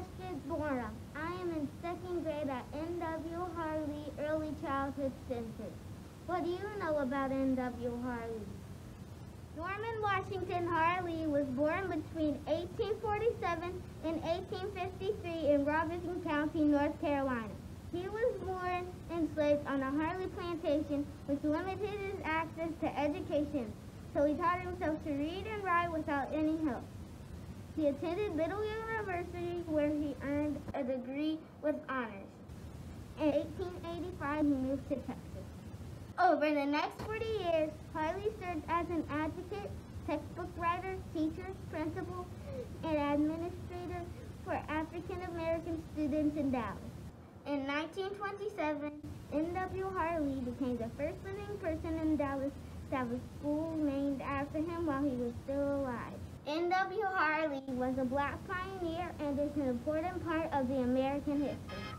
Ashford Borum. I am in second grade at N.W. Harllee Early Childhood Center. What do you know about N.W. Harllee? Norman Washington Harllee was born between 1847 and 1853 in Robeson County, North Carolina. He was born enslaved on a Harllee plantation, which limited his access to education, so he taught himself to read and write without any help. He attended Biddle University honors. In 1885, he moved to Texas. Over the next 40 years, Harllee served as an advocate, textbook writer, teacher, principal, and administrator for African American students in Dallas. In 1927, N.W. Harllee became the first living person in Dallas to have a school named after him while he was still alive. Was a black pioneer and is an important part of the American history.